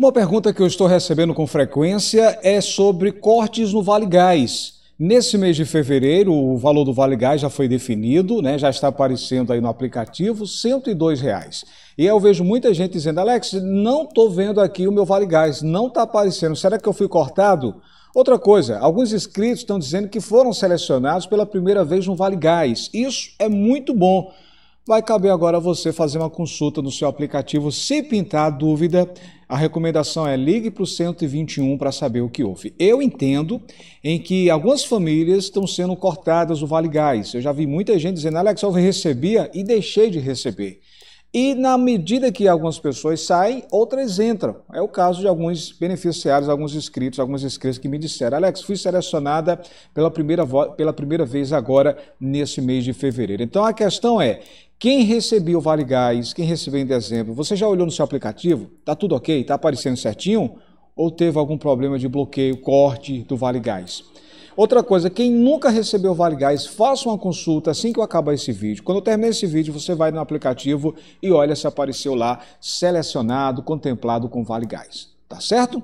Uma pergunta que eu estou recebendo com frequência é sobre cortes no Vale Gás. Nesse mês de fevereiro, o valor do Vale Gás já foi definido, né? já está aparecendo aí no aplicativo, 102 reais. E eu vejo muita gente dizendo, Alex, não estou vendo aqui o meu Vale Gás, não está aparecendo. Será que eu fui cortado? Outra coisa, alguns inscritos estão dizendo que foram selecionados pela primeira vez no Vale Gás. Isso é muito bom. Vai caber agora você fazer uma consulta no seu aplicativo. Se pintar dúvida, a recomendação é ligue para o 121 para saber o que houve. Eu entendo em que algumas famílias estão sendo cortadas o Vale Gás. Eu já vi muita gente dizendo, Alex, eu recebia e deixei de receber. E na medida que algumas pessoas saem, outras entram. É o caso de alguns beneficiários, alguns inscritos, alguns inscritos que me disseram: Alex, fui selecionada pela primeira, pela primeira vez agora nesse mês de fevereiro. Então a questão é: quem recebeu o Vale Gás, quem recebeu em dezembro, você já olhou no seu aplicativo? Está tudo ok? Está aparecendo certinho? Ou teve algum problema de bloqueio, corte do Vale Gás? Outra coisa, quem nunca recebeu o Vale Gás, faça uma consulta assim que eu acabar esse vídeo. Quando eu terminar esse vídeo, você vai no aplicativo e olha se apareceu lá selecionado, contemplado com Vale Gás. Tá certo?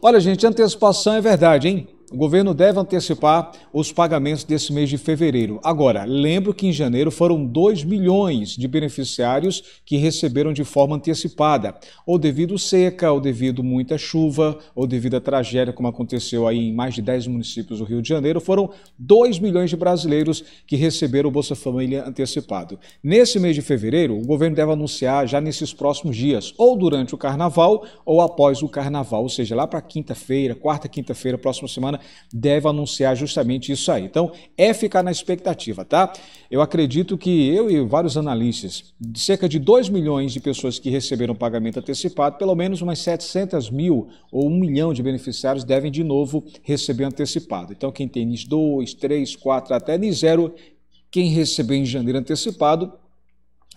Olha, gente, antecipação é verdade, hein? O governo deve antecipar os pagamentos desse mês de fevereiro. Agora, lembro que em janeiro foram 2 milhões de beneficiários que receberam de forma antecipada, ou devido seca, ou devido muita chuva, ou devido à tragédia, como aconteceu aí em mais de 10 municípios do Rio de Janeiro. Foram 2 milhões de brasileiros que receberam o Bolsa Família antecipado. Nesse mês de fevereiro, o governo deve anunciar já nesses próximos dias, ou durante o carnaval, ou após o carnaval, ou seja, lá para quinta-feira, quarta, quinta-feira, próxima semana deve anunciar justamente isso aí. Então, é ficar na expectativa, tá? Eu acredito que eu e vários analistas, cerca de 2 milhões de pessoas que receberam pagamento antecipado, pelo menos umas 700 mil ou 1 milhão de beneficiários devem de novo receber antecipado. Então, quem tem NIS 2, 3, 4, até NIS 0, quem recebeu em janeiro antecipado,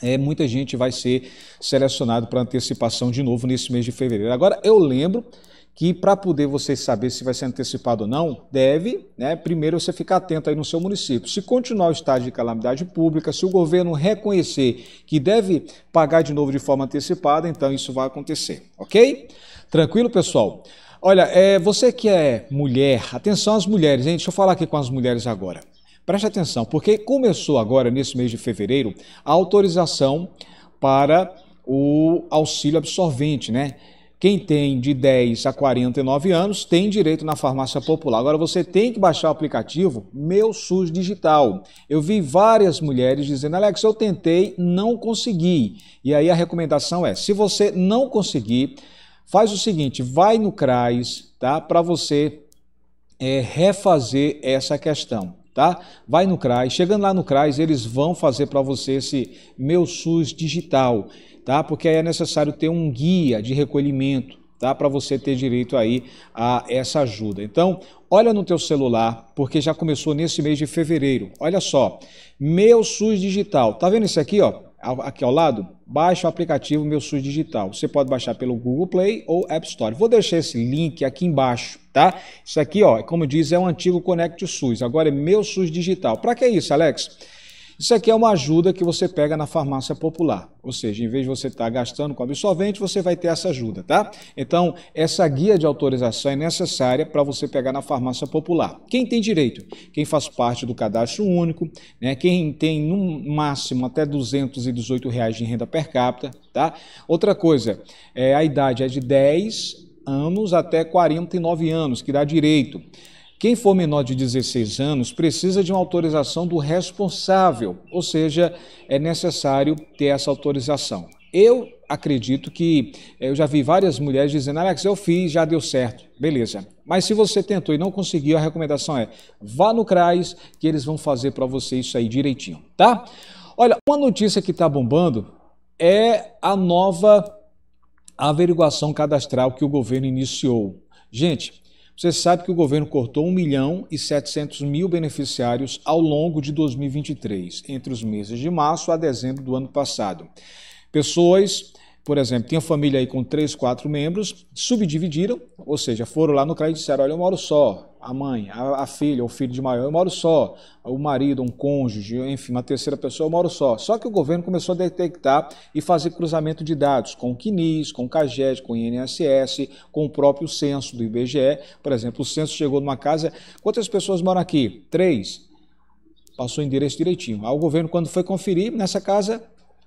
é, muita gente vai ser selecionado para antecipação de novo nesse mês de fevereiro. Agora, eu lembro que para poder você saber se vai ser antecipado ou não, deve, né, primeiro você ficar atento aí no seu município. Se continuar o estágio de calamidade pública, se o governo reconhecer que deve pagar de novo de forma antecipada, então isso vai acontecer, ok? Tranquilo, pessoal? Olha, é, você que é mulher, atenção às mulheres, hein? Deixa eu falar aqui com as mulheres agora. Preste atenção, porque começou agora, nesse mês de fevereiro, a autorização para o auxílio absorvente, né? Quem tem de 10 a 49 anos tem direito na farmácia popular. Agora você tem que baixar o aplicativo Meu SUS Digital. Eu vi várias mulheres dizendo: Alex, eu tentei, não consegui. E aí a recomendação é: se você não conseguir, faz o seguinte, vai no CRAS, tá? Para você é, refazer essa questão tá? Vai no CRAS, chegando lá no CRAS, eles vão fazer para você esse Meu SUS digital, tá? Porque aí é necessário ter um guia de recolhimento, tá? Para você ter direito aí a essa ajuda. Então, olha no teu celular, porque já começou nesse mês de fevereiro. Olha só, Meu SUS digital. Tá vendo isso aqui, ó? aqui ao lado, baixa o aplicativo Meu SUS Digital. Você pode baixar pelo Google Play ou App Store. Vou deixar esse link aqui embaixo, tá? Isso aqui, ó, como diz, é um antigo Connect SUS. Agora é Meu SUS Digital. Para que isso, Alex? Isso aqui é uma ajuda que você pega na farmácia popular. Ou seja, em vez de você estar tá gastando com absorvente, você vai ter essa ajuda, tá? Então, essa guia de autorização é necessária para você pegar na farmácia popular. Quem tem direito? Quem faz parte do cadastro único, né? quem tem no máximo até 218 reais de renda per capita, tá? Outra coisa, é, a idade é de 10 anos até 49 anos, que dá direito. Quem for menor de 16 anos precisa de uma autorização do responsável, ou seja, é necessário ter essa autorização. Eu acredito que eh, eu já vi várias mulheres dizendo: Alex, eu fiz, já deu certo. Beleza. Mas se você tentou e não conseguiu, a recomendação é vá no CRAS que eles vão fazer para você isso aí direitinho, tá? Olha, uma notícia que está bombando é a nova averiguação cadastral que o governo iniciou. Gente, você sabe que o governo cortou 1 milhão e 700 mil beneficiários ao longo de 2023, entre os meses de março a dezembro do ano passado. Pessoas por exemplo, tinha família aí com três, quatro membros, subdividiram, ou seja, foram lá no CRAI e disseram, olha, eu moro só, a mãe, a, a filha, o filho de maior, eu moro só, o marido, um cônjuge, enfim, uma terceira pessoa, eu moro só. Só que o governo começou a detectar e fazer cruzamento de dados com o CNIS, com o CAGED, com o INSS, com o próprio censo do IBGE. Por exemplo, o censo chegou numa casa, quantas pessoas moram aqui? Três. Passou o endereço direitinho. Aí o governo, quando foi conferir, nessa casa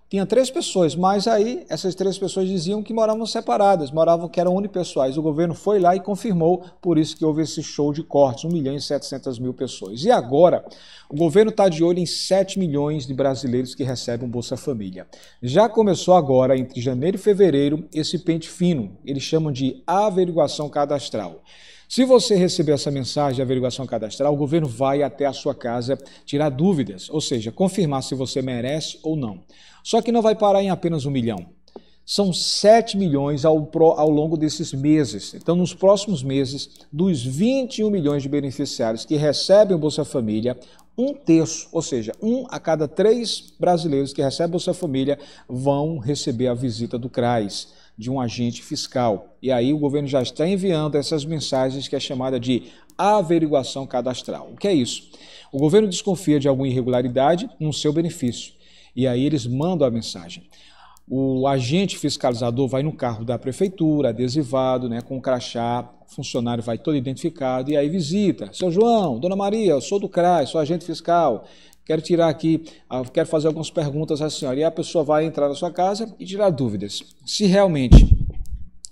tinha três pessoas, mas aí essas três pessoas diziam que moravam separadas, moravam que eram unipessoais. O governo foi lá e confirmou, por isso que houve esse show de cortes, 1 milhão e 700 mil pessoas. E agora, o governo está de olho em 7 milhões de brasileiros que recebem Bolsa Família. Já começou agora, entre janeiro e fevereiro, esse pente fino, eles chamam de averiguação cadastral. Se você receber essa mensagem de averiguação cadastral, o governo vai até a sua casa tirar dúvidas, ou seja, confirmar se você merece ou não. Só que não vai parar em apenas um milhão. São 7 milhões ao, ao longo desses meses. Então, nos próximos meses, dos 21 milhões de beneficiários que recebem o Bolsa Família, um terço, ou seja, um a cada três brasileiros que recebem Bolsa Família vão receber a visita do CRAS de um agente fiscal. E aí o governo já está enviando essas mensagens que é chamada de averiguação cadastral. O que é isso? O governo desconfia de alguma irregularidade no seu benefício. E aí eles mandam a mensagem. O agente fiscalizador vai no carro da prefeitura, adesivado, né, com crachá, o funcionário vai todo identificado e aí visita. Seu João, Dona Maria, eu sou do CRAS, sou agente fiscal, quero tirar aqui, ah, quero fazer algumas perguntas à senhora. E a pessoa vai entrar na sua casa e tirar dúvidas. Se realmente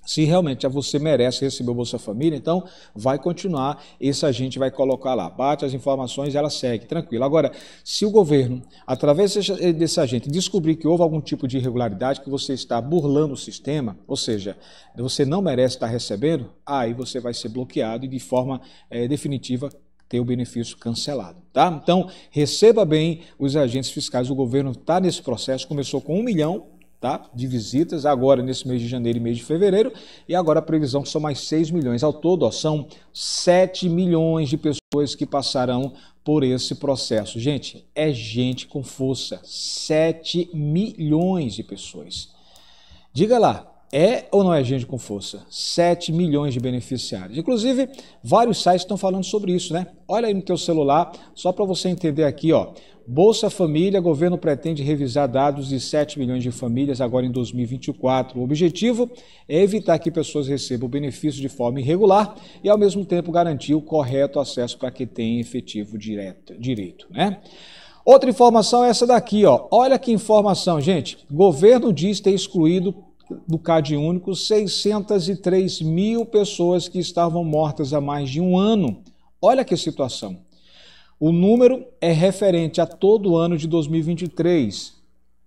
se realmente você merece receber o Bolsa Família, então vai continuar, esse agente vai colocar lá, bate as informações e ela segue, tranquilo. Agora, se o governo, através desse agente, descobrir que houve algum tipo de irregularidade, que você está burlando o sistema, ou seja, você não merece estar recebendo, aí você vai ser bloqueado e de forma é, definitiva ter o benefício cancelado. Tá? Então, receba bem os agentes fiscais. O governo está nesse processo, começou com um milhão tá? de visitas, agora nesse mês de janeiro e mês de fevereiro, e agora a previsão são mais 6 milhões. Ao todo, ó, são 7 milhões de pessoas que passarão por esse processo. Gente, é gente com força. 7 milhões de pessoas. Diga lá, é ou não é gente com força? 7 milhões de beneficiários. Inclusive, vários sites estão falando sobre isso, né? Olha aí no teu celular, só para você entender aqui, ó. Bolsa Família, governo pretende revisar dados de 7 milhões de famílias agora em 2024. O objetivo é evitar que pessoas recebam benefício de forma irregular e, ao mesmo tempo, garantir o correto acesso para quem tem efetivo direto, direito, né? Outra informação é essa daqui, ó. Olha que informação, gente. Governo diz ter excluído do CAD único 603 mil pessoas que estavam mortas há mais de um ano. Olha que situação. O número é referente a todo o ano de 2023.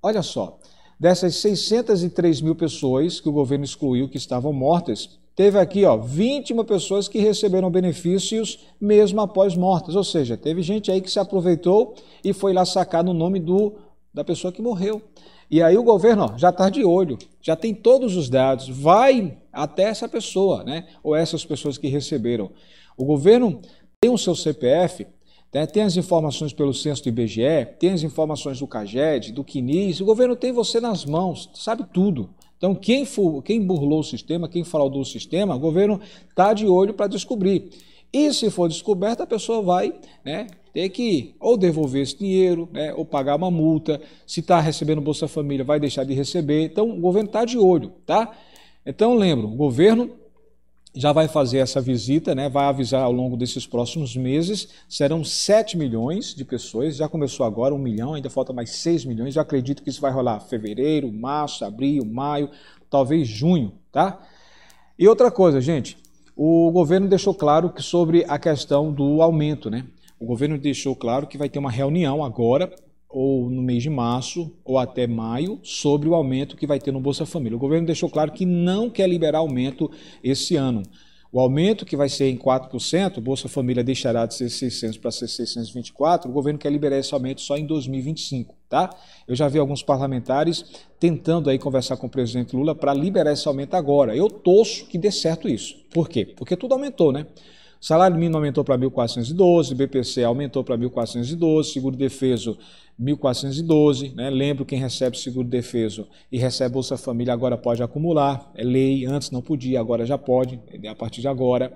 Olha só, dessas 603 mil pessoas que o governo excluiu que estavam mortas, teve aqui ó, 21 pessoas que receberam benefícios mesmo após mortas. Ou seja, teve gente aí que se aproveitou e foi lá sacar no nome do, da pessoa que morreu. E aí o governo ó, já está de olho, já tem todos os dados, vai até essa pessoa, né? Ou essas pessoas que receberam. O governo tem o seu CPF? Tem as informações pelo censo do IBGE, tem as informações do CAGED, do CNIS, o governo tem você nas mãos, sabe tudo. Então, quem, for, quem burlou o sistema, quem fraudou o sistema, o governo está de olho para descobrir. E se for descoberta, a pessoa vai né, ter que ou devolver esse dinheiro, né, ou pagar uma multa. Se está recebendo Bolsa Família, vai deixar de receber. Então, o governo está de olho, tá? Então, lembro, o governo já vai fazer essa visita, né, vai avisar ao longo desses próximos meses. Serão 7 milhões de pessoas, já começou agora, 1 milhão, ainda falta mais 6 milhões. Eu acredito que isso vai rolar fevereiro, março, abril, maio, talvez junho, tá? E outra coisa, gente, o governo deixou claro que sobre a questão do aumento, né? O governo deixou claro que vai ter uma reunião agora, ou no mês de março, ou até maio, sobre o aumento que vai ter no Bolsa Família. O governo deixou claro que não quer liberar aumento esse ano. O aumento que vai ser em 4%, Bolsa Família deixará de ser 600 para ser 624, o governo quer liberar esse aumento só em 2025, tá? Eu já vi alguns parlamentares tentando aí conversar com o presidente Lula para liberar esse aumento agora. Eu torço que dê certo isso. Por quê? Porque tudo aumentou, né? Salário mínimo aumentou para 1.412, BPC aumentou para 1.412, seguro defeso 1.412, né? Lembro quem recebe seguro defeso e recebe Bolsa Família agora pode acumular, é lei, antes não podia, agora já pode, a partir de agora.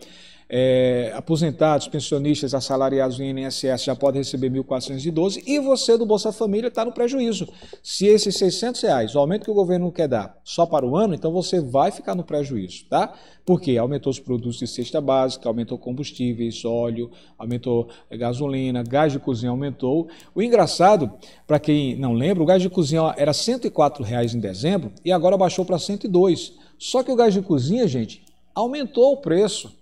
É, aposentados, pensionistas, assalariados do INSS já podem receber 1.412 e você do Bolsa Família está no prejuízo. Se esses 600 reais, o aumento que o governo quer dar só para o ano, então você vai ficar no prejuízo, tá? Porque aumentou os produtos de cesta básica, aumentou combustíveis, óleo, aumentou gasolina, gás de cozinha aumentou. O engraçado, para quem não lembra, o gás de cozinha era 104 reais em dezembro e agora baixou para 102. Só que o gás de cozinha, gente, aumentou o preço.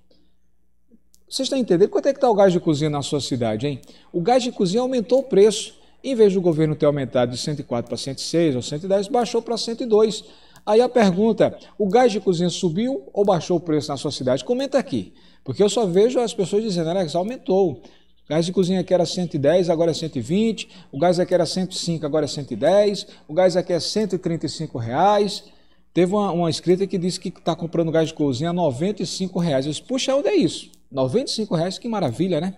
Vocês estão entendendo quanto é que está o gás de cozinha na sua cidade, hein? O gás de cozinha aumentou o preço. Em vez do governo ter aumentado de 104 para 106 ou 110, baixou para 102. Aí a pergunta, o gás de cozinha subiu ou baixou o preço na sua cidade? Comenta aqui, porque eu só vejo as pessoas dizendo, Alex, aumentou. O gás de cozinha aqui era 110, agora é 120. O gás aqui era 105, agora é 110. O gás aqui é 135 reais. Teve uma, uma inscrita que disse que está comprando gás de cozinha a 95 reais. Eu disse, puxa, onde é isso? 95 reais, que maravilha, né?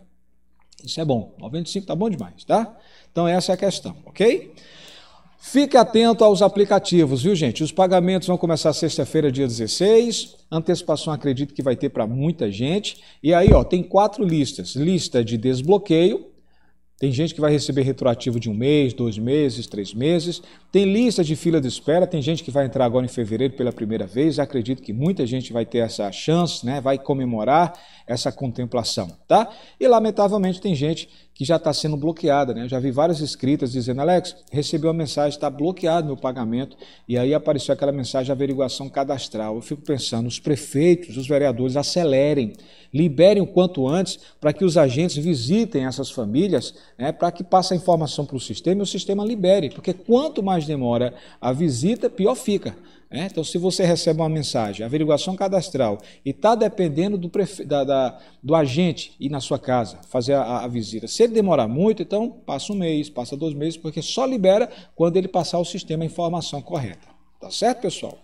Isso é bom. 95 tá bom demais, tá? Então essa é a questão, ok? Fique atento aos aplicativos, viu, gente? Os pagamentos vão começar sexta-feira, dia 16. Antecipação acredito que vai ter para muita gente. E aí, ó, tem quatro listas: lista de desbloqueio, tem gente que vai receber retroativo de um mês, dois meses, três meses. Tem lista de fila de espera. Tem gente que vai entrar agora em fevereiro pela primeira vez. Acredito que muita gente vai ter essa chance, né? Vai comemorar essa contemplação, tá? E lamentavelmente tem gente que já está sendo bloqueada, né? Eu já vi várias escritas dizendo, Alex, recebi uma mensagem, está bloqueado meu pagamento, e aí apareceu aquela mensagem de averiguação cadastral. Eu fico pensando, os prefeitos, os vereadores acelerem, liberem o quanto antes para que os agentes visitem essas famílias, né? Para que passe a informação para o sistema e o sistema libere, porque quanto mais demora a visita, pior fica. É, então, se você recebe uma mensagem, averiguação cadastral, e está dependendo do, prefe... da, da, do agente ir na sua casa fazer a, a, visita, se ele demorar muito, então passa um mês, passa dois meses, porque só libera quando ele passar o sistema a informação correta. Tá certo, pessoal?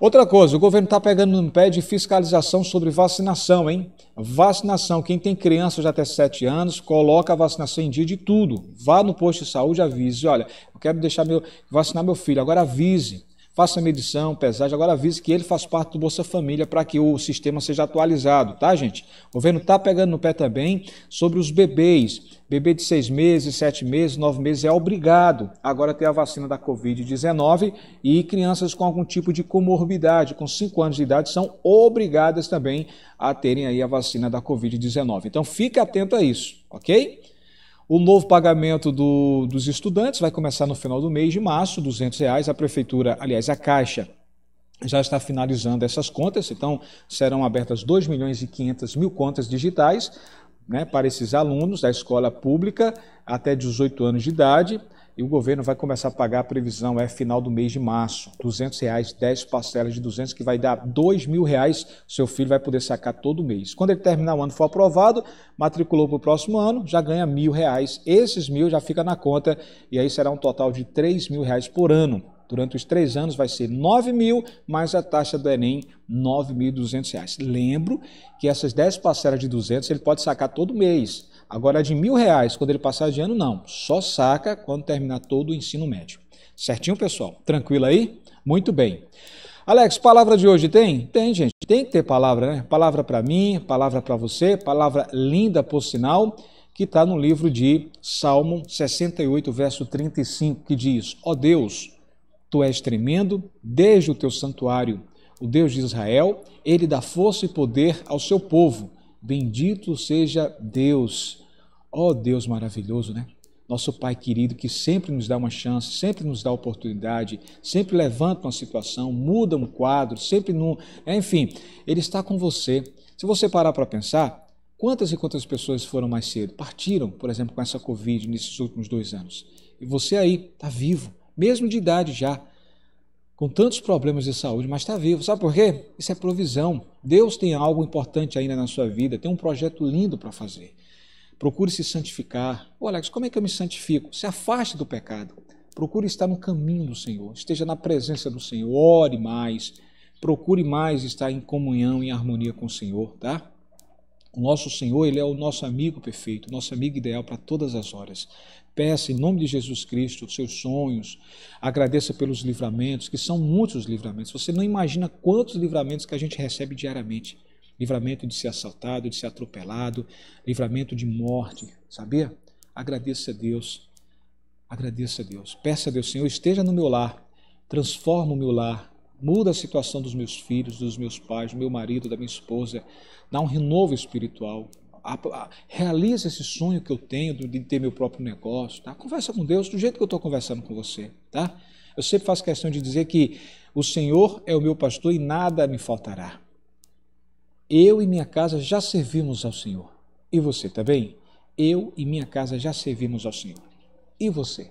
Outra coisa, o governo está pegando no pé de fiscalização sobre vacinação, hein? Vacinação, quem tem criança de até 7 anos, coloca a vacinação em dia de tudo. Vá no posto de saúde, avise, olha, eu quero deixar meu, vacinar meu filho, agora avise faça medição, pesagem. Agora avise que ele faz parte do Bolsa Família para que o sistema seja atualizado, tá, gente? O governo está pegando no pé também sobre os bebês. Bebê de seis meses, sete meses, nove meses é obrigado agora a ter a vacina da Covid-19 e crianças com algum tipo de comorbidade, com cinco anos de idade, são obrigadas também a terem aí a vacina da Covid-19. Então fique atento a isso, ok? O novo pagamento do, dos estudantes vai começar no final do mês de março, R$ reais. A prefeitura, aliás, a Caixa já está finalizando essas contas, então serão abertas 2 milhões e 500 mil contas digitais né, para esses alunos da escola pública até 18 anos de idade e o governo vai começar a pagar, a previsão é final do mês de março, 200 reais, 10 parcelas de 200, que vai dar 2 mil reais, seu filho vai poder sacar todo mês. Quando ele terminar o ano for aprovado, matriculou para o próximo ano, já ganha mil reais, esses mil já fica na conta, e aí será um total de 3 mil reais por ano. Durante os três anos vai ser 9 mil, mais a taxa do Enem, 9.200 reais. Lembro que essas 10 parcelas de 200 ele pode sacar todo mês. Agora, de mil reais, quando ele passar de ano, não. Só saca quando terminar todo o ensino médio. Certinho, pessoal? Tranquilo aí? Muito bem. Alex, palavra de hoje tem? Tem, gente. Tem que ter palavra, né? Palavra para mim, palavra para você, palavra linda por sinal, que está no livro de Salmo 68, verso 35, que diz: Ó oh Deus, tu és tremendo desde o teu santuário. O Deus de Israel, ele dá força e poder ao seu povo Bendito seja Deus. Ó oh, Deus maravilhoso, né? Nosso Pai querido que sempre nos dá uma chance, sempre nos dá oportunidade, sempre levanta uma situação, muda um quadro, sempre no, enfim, ele está com você. Se você parar para pensar, quantas e quantas pessoas foram mais cedo, partiram, por exemplo, com essa Covid nesses últimos dois anos? E você aí está vivo, mesmo de idade já, com tantos problemas de saúde, mas está vivo. Sabe por quê? Isso é provisão. Deus tem algo importante ainda na sua vida, tem um projeto lindo para fazer. Procure se santificar. Ô Alex, como é que eu me santifico? Se afaste do pecado. Procure estar no caminho do Senhor. Esteja na presença do Senhor. Ore mais. Procure mais estar em comunhão, em harmonia com o Senhor, tá? O nosso Senhor, Ele é o nosso amigo perfeito, nosso amigo ideal para todas as horas. Peça em nome de Jesus Cristo os seus sonhos, agradeça pelos livramentos, que são muitos livramentos. Você não imagina quantos livramentos que a gente recebe diariamente. Livramento de ser assaltado, de ser atropelado, livramento de morte, sabia? Agradeça a Deus. Agradeça a Deus. Peça a Deus, Senhor, esteja no meu lar, transforma o meu lar, muda a situação dos meus filhos, dos meus pais, do meu marido, da minha esposa, dá um renovo espiritual. Realiza esse sonho que eu tenho de ter meu próprio negócio, tá? Conversa com Deus do jeito que eu estou conversando com você, tá? Eu sempre faço questão de dizer que o Senhor é o meu pastor e nada me faltará. Eu e minha casa já servimos ao Senhor. E você também? Eu e minha casa já servimos ao Senhor. E você?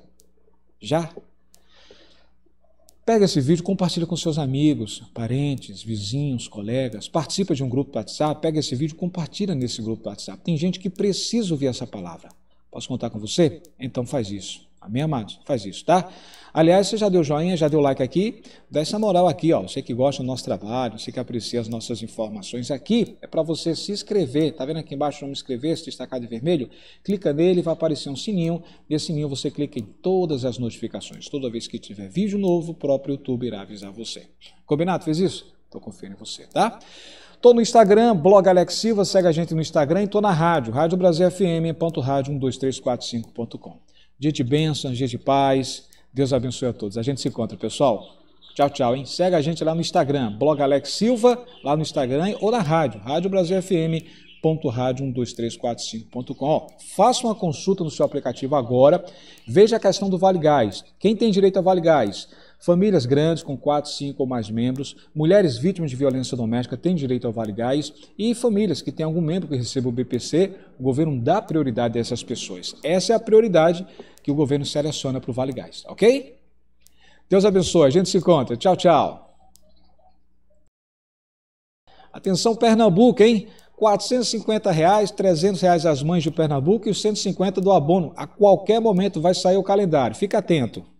Já? Pega esse vídeo, compartilha com seus amigos, parentes, vizinhos, colegas, participa de um grupo do WhatsApp, pega esse vídeo, compartilha nesse grupo do WhatsApp. Tem gente que precisa ouvir essa palavra. Posso contar com você? Então faz isso. Amém, amados? Faz isso, tá? Aliás, você já deu joinha, já deu like aqui? Dá essa moral aqui, ó. Você que gosta do nosso trabalho, você que aprecia as nossas informações aqui, é para você se inscrever. Tá vendo aqui embaixo o inscrever, se destacado em vermelho? Clica nele, vai aparecer um sininho. E esse sininho você clica em todas as notificações. Toda vez que tiver vídeo novo, o próprio YouTube irá avisar você. Combinado? Fez isso? Estou confiando em você, tá? Estou no Instagram, blog Alex Silva, segue a gente no Instagram e estou na rádio, Rádio Brasil FM, ponto rádio 12345.com. Dia de bênçãos, dia de paz. Deus abençoe a todos. A gente se encontra, pessoal. Tchau, tchau, hein? Segue a gente lá no Instagram, blog Alex Silva, lá no Instagram ou na rádio, Rádio Brasil FM, ponto rádio 12345.com. Faça uma consulta no seu aplicativo agora, veja a questão do Vale Gás. Quem tem direito a Vale Gás? Famílias grandes com 4, 5 ou mais membros, mulheres vítimas de violência doméstica têm direito ao Vale Gás e famílias que têm algum membro que receba o BPC, o governo dá prioridade a essas pessoas. Essa é a prioridade que o governo seleciona para o Vale Gás, ok? Deus abençoe, a gente se encontra. Tchau, tchau. Atenção Pernambuco, hein? 450 reais, 300 reais as mães de Pernambuco e os 150 do abono. A qualquer momento vai sair o calendário. Fica atento.